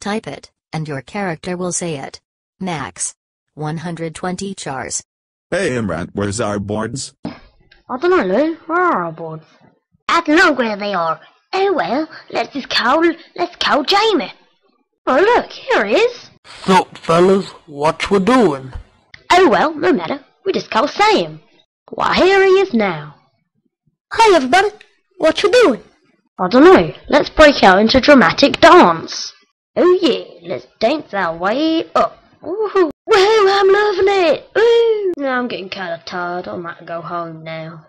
Type it, and your character will say it. Max. 120 chars. Hey Imran, where's our boards? I don't know, Lou. Where are our boards? I don't know where they are. Oh well, let's just call, let's call Jamie. Oh, look, here he is. Sup, fellas? What we doing? Oh well, no matter. We just call Sam. Why, here he is now. Hi everybody, what you doing? I don't know. Let's break out into dramatic dance. Oh yeah, let's dance our way up. Woohoo! Woohoo, I'm loving it! Ooh! Now I'm getting kind of tired. I might go home now.